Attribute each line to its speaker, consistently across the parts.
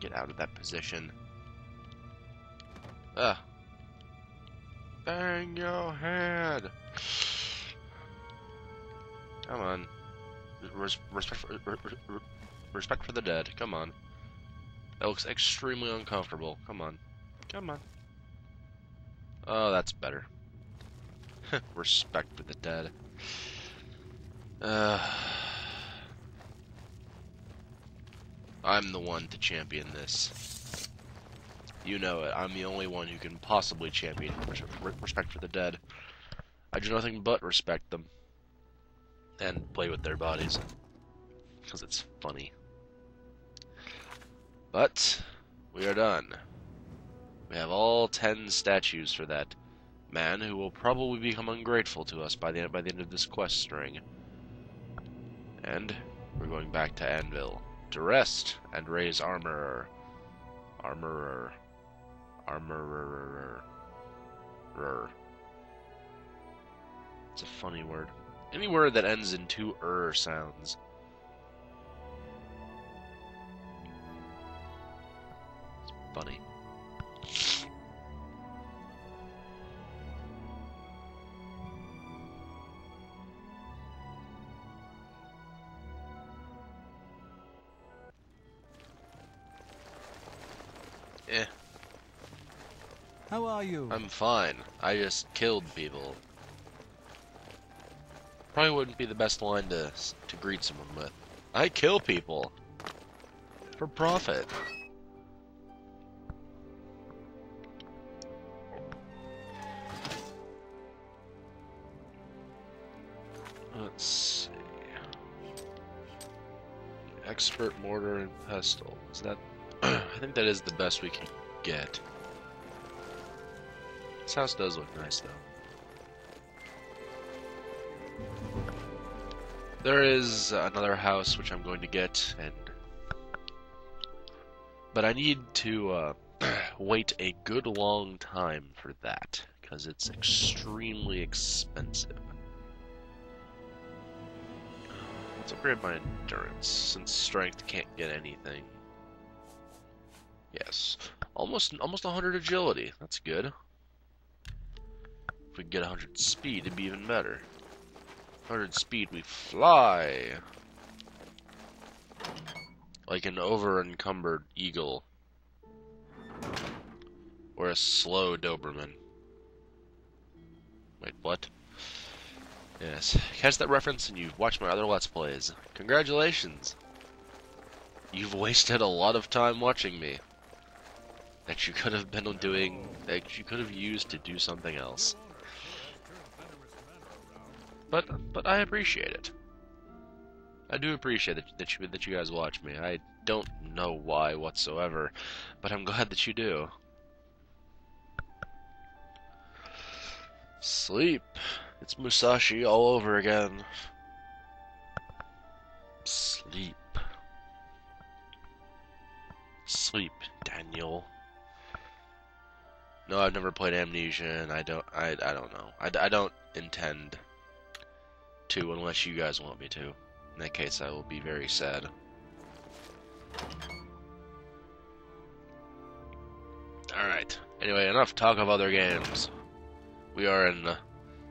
Speaker 1: get out of that position. Ah. Bang your head! Come on. Res respect, for, re re respect for the dead. Come on. That looks extremely uncomfortable. Come on. Come on. Oh, that's better. respect for the dead. Uh, I'm the one to champion this. You know it. I'm the only one who can possibly champion respect for the dead. I do nothing but respect them. And play with their bodies. Because it's funny. But, we are done. We have all ten statues for that man who will probably become ungrateful to us by the, by the end of this quest string. And we're going back to Anvil to rest and raise armorer. Armorer. Armorer. It's a funny word. Any word that ends in two er sounds. It's funny.
Speaker 2: How are you?
Speaker 1: I'm fine. I just killed people. Probably wouldn't be the best line to to greet someone with. I kill people for profit. Let's see. Expert mortar and pestle. Is that I think that is the best we can get. This house does look nice, though. There is another house which I'm going to get, and but I need to uh, wait a good long time for that because it's extremely expensive. Let's upgrade my endurance since strength can't get anything. Yes. Almost almost 100 agility. That's good. If we can get 100 speed, it'd be even better. 100 speed, we fly! Like an over-encumbered eagle. Or a slow Doberman. Wait, what? Yes. Catch that reference and you've watched my other Let's Plays. Congratulations! You've wasted a lot of time watching me that you could have been doing, that you could have used to do something else. But, but I appreciate it. I do appreciate that, that you that you guys watch me. I don't know why whatsoever, but I'm glad that you do. Sleep. It's Musashi all over again. Sleep. Sleep, Daniel. No, I've never played Amnesia, and I don't. I I don't know. I, I don't intend to unless you guys want me to. In that case, I will be very sad. Alright. Anyway, enough talk of other games. We are in uh,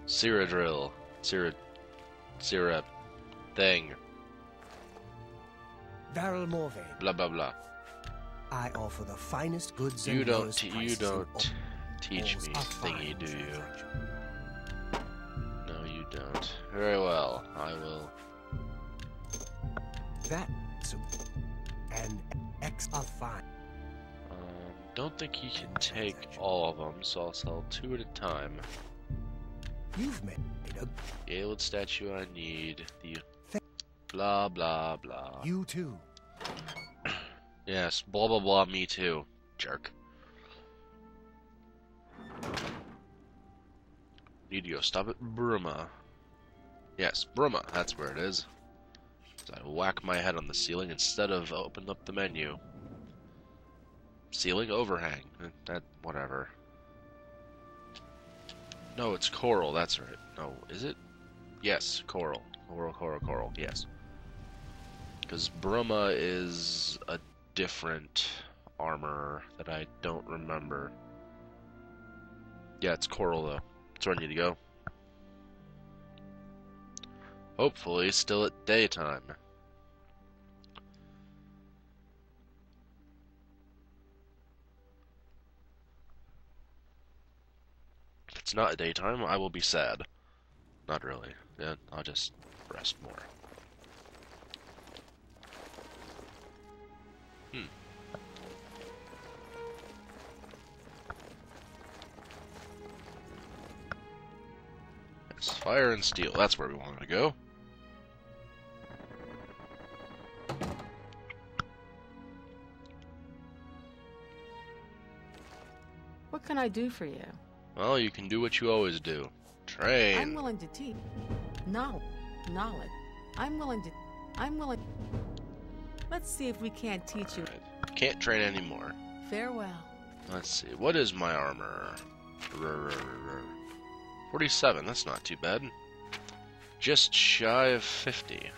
Speaker 1: Cyrodiil. Cyril... Cyril... thing.
Speaker 3: Daryl Morvayn.
Speaker 1: Blah blah blah.
Speaker 3: I offer the finest goods
Speaker 1: you
Speaker 3: and
Speaker 1: don't you don't teach me thingy do you very well i will
Speaker 3: That's an X a fine.
Speaker 1: um, don't think you can take all of them so i'll sell two at a time
Speaker 3: You've made a
Speaker 1: Ayleid statue i need the blah blah blah
Speaker 3: you too.
Speaker 1: yes blah blah blah me too jerk need to go stop it, Bruma. Yes, Bruma, that's where it is. So I whack my head on the ceiling instead of open up the menu. Ceiling overhang. eh, That whatever. No, it's Chorrol, that's right. No, is it? Yes, Chorrol. Chorrol, Chorrol, Chorrol, yes. Because Bruma is a different armor that I don't remember. Yeah, it's Chorrol though. That's where I need to go. Hopefully, still at daytime. If it's not daytime, I will be sad. Not really. Yeah, I'll just rest more. Hmm. Fire and steel. That's where we wanted to go.
Speaker 4: What can I do for you?
Speaker 1: Well, you can do what you always do. Train.
Speaker 4: I'm willing to teach. Knowledge. Knowledge. I'm willing to. I'm willing. Let's see if we can't teach you.
Speaker 1: Right. Can't train anymore.
Speaker 4: Farewell.
Speaker 1: Let's see. What is my armor? Rrr, rrr, rrr. 47. That's not too bad. Just shy of 50.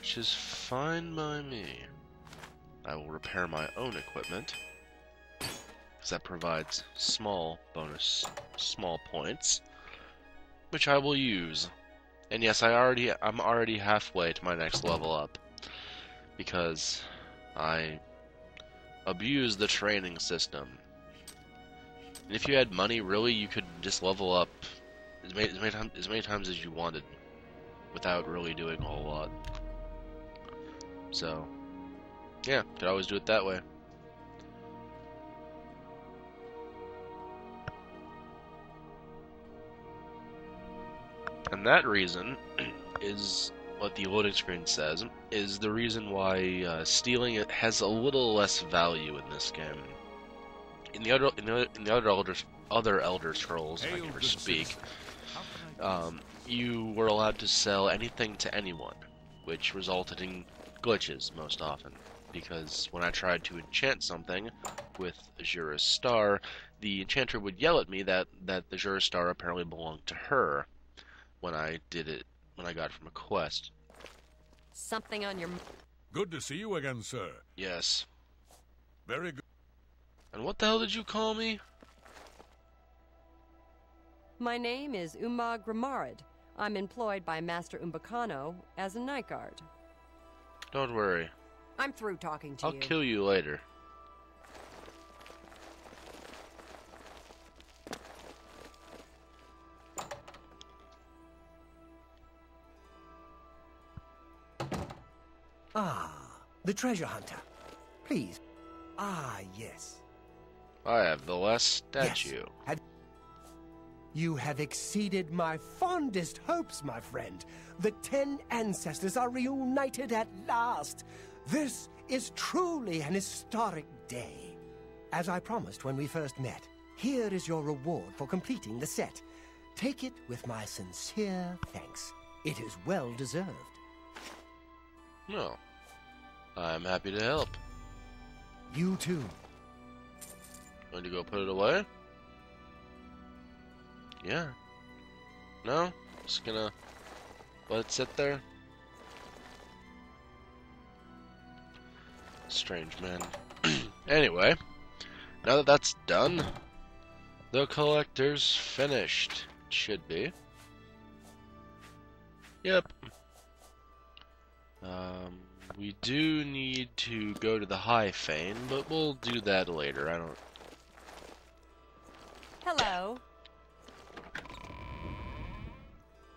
Speaker 1: Which is fine by me. I will repair my own equipment. Because that provides small bonus, small points. Which I will use. And yes, I already, I'm already halfway to my next level up. Because I abuse the training system. And if you had money, really, you could just level up as many, as many, as many times as you wanted without really doing a whole lot. So, yeah, could always do it that way. And that reason is what the loading screen says is the reason why uh, stealing it has a little less value in this game. In the other in the, in the other Elder other Elder Scrolls, if I can ever speak, um, you were allowed to sell anything to anyone, which resulted in glitches most often. Because when I tried to enchant something with Azura's Star, the enchanter would yell at me that that the Azura's Star apparently belonged to her when I did it when I got it from a quest.
Speaker 5: Something on your.
Speaker 6: Good to see you again, sir.
Speaker 1: Yes.
Speaker 6: Very good.
Speaker 1: And what the hell did you call me?
Speaker 5: My name is Uma Gramarid. I'm employed by Master Umbacano as a night guard.
Speaker 1: Don't worry.
Speaker 5: I'm through talking to you.
Speaker 1: I'll kill you later.
Speaker 3: Ah, the treasure hunter. Please. Ah, yes.
Speaker 1: I have the last
Speaker 3: Yes.
Speaker 1: statue.
Speaker 3: Have- You have exceeded my fondest hopes, my friend. The ten ancestors are reunited at last. This is truly an historic day. As I promised when we first met, here is your reward for completing the set. Take it with my sincere thanks. It is well deserved.
Speaker 1: No. I'm happy to help.
Speaker 3: You too.
Speaker 1: Going to go put it away? Yeah. No? Just gonna let it sit there? Strange, man. anyway, now that that's done, the collector's finished. Should be. Yep. Um, we do need to go to the High Fane, but we'll do that later. I don't
Speaker 5: Hello.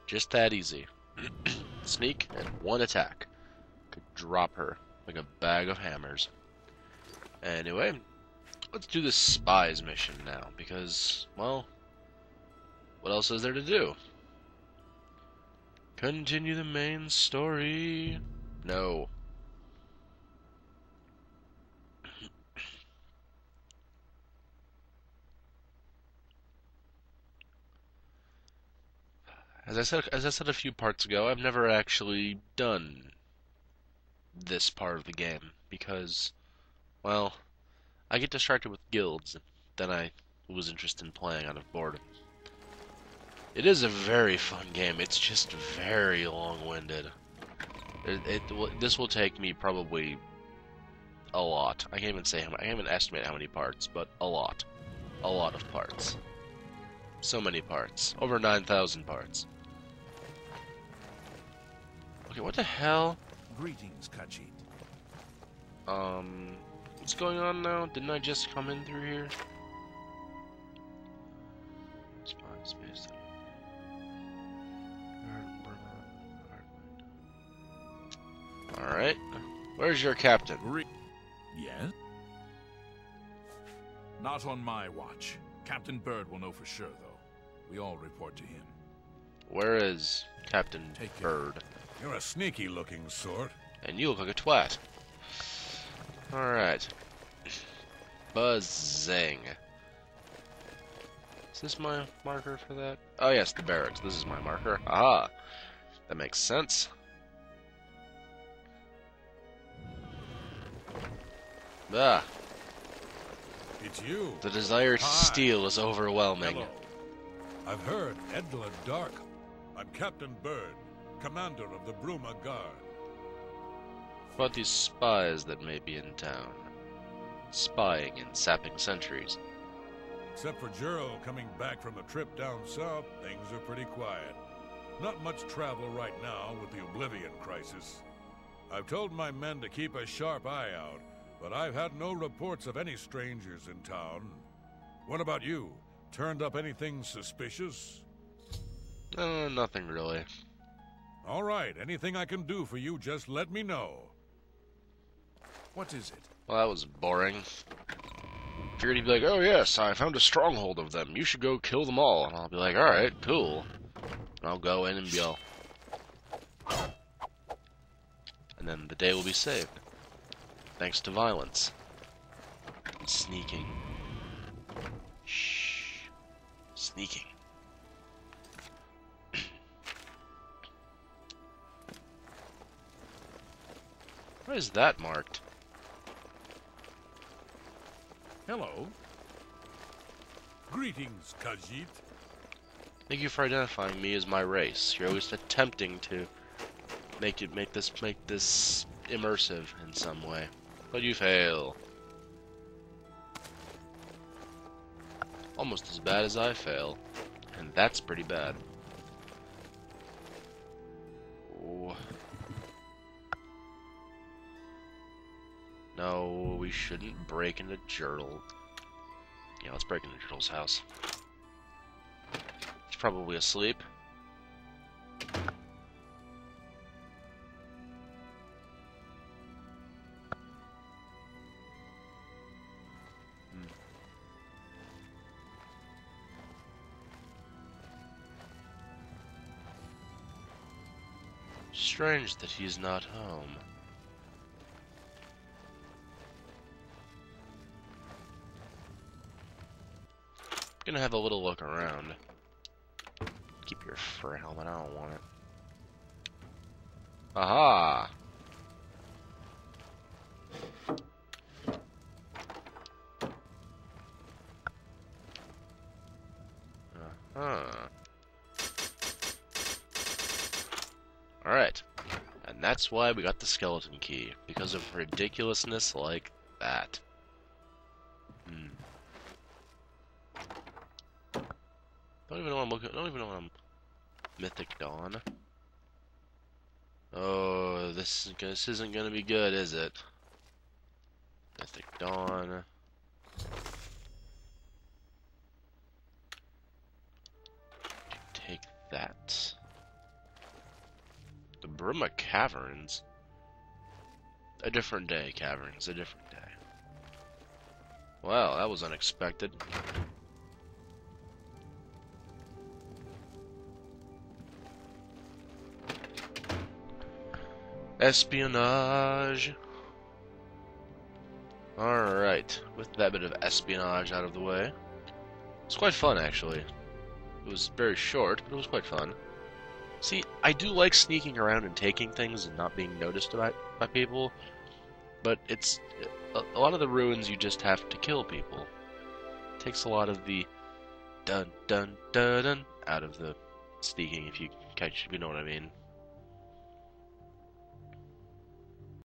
Speaker 1: Just that easy. Sneak and one attack. Could drop her like a bag of hammers. Anyway, let's do this spies mission now, because, well, what else is there to do? Continue the main story. No. As I said, as I said a few parts ago, I've never actually done this part of the game because, well, I get distracted with guilds. And then I was interested in playing out of boredom. It is a very fun game. It's just very long-winded. It, it this will take me probably a lot. I can't even say how I can't even estimate how many parts, but a lot. A lot of parts. So many parts. Over 9,000 parts. Okay, what the hell?
Speaker 7: Greetings, Khajiit.
Speaker 1: Um, what's going on now? Didn't I just come in through here? Spy space. Alright. Where's your captain?
Speaker 7: Gre- yes? Not on my watch. Captain Burd will know for sure, though. We all report to him.
Speaker 1: Where is Captain
Speaker 7: Take it.
Speaker 1: Burd?
Speaker 6: You're a sneaky looking sort.
Speaker 1: And you look like a twat. Alright. Buzzing. Is this my marker for that? Oh yes, the barracks. This is my marker. Aha! That makes sense. Ah,
Speaker 6: It's you.
Speaker 1: the desire to
Speaker 6: Hi.
Speaker 1: steal is overwhelming.
Speaker 6: Hello. I've heard Edla Dark. I'm Captain Burd, commander of the Bruma Guard.
Speaker 1: About these spies that may be in town. Spying and sapping sentries.
Speaker 6: Except for Gerald coming back from a trip down south, things are pretty quiet. Not much travel right now with the Oblivion crisis. I've told my men to keep a sharp eye out, but I've had no reports of any strangers in town. What about you? Turned up anything suspicious?
Speaker 1: Uh, nothing really.
Speaker 6: All right, anything I can do for you, just let me know.
Speaker 7: What is it?
Speaker 1: Well, that was boring. Figured he'd be like, oh yes, I found a stronghold of them. You should go kill them all. And I'll be like, alright, cool. And I'll go in and be all... And then the day will be saved. Thanks to violence. Sneaking. Shh. Sneaking. Why is that marked?
Speaker 6: Hello. Greetings, Khajiit.
Speaker 1: Thank you for identifying me as my race. You're always attempting to make it make this make this immersive in some way. But you fail. Almost as bad as I fail. And that's pretty bad. Oh. No, we shouldn't break into Jurtle. Yeah, let's break into Jurtle's house. He's probably asleep. Strange that he's not home. Gonna have a little look around. Keep your fur helmet, I don't want it. Aha! Uh-huh. Alright. And that's why we got the skeleton key. Because of ridiculousness like that. Hmm. Don't even know I'm looking. Don't even know I'm. Mythic Dawn. Oh, this is this isn't gonna be good, is it? Mythic Dawn. Bruma Caverns. A different day, Caverns. A different day. Well, that was unexpected. Espionage. Alright, with that bit of espionage out of the way. It's quite fun, actually. It was very short, but it was quite fun. See, I do like sneaking around and taking things and not being noticed by, by people, but it's... A, a lot of the ruins you just have to kill people. It takes a lot of the dun dun dun dun out of the sneaking, if you catch, you know what I mean.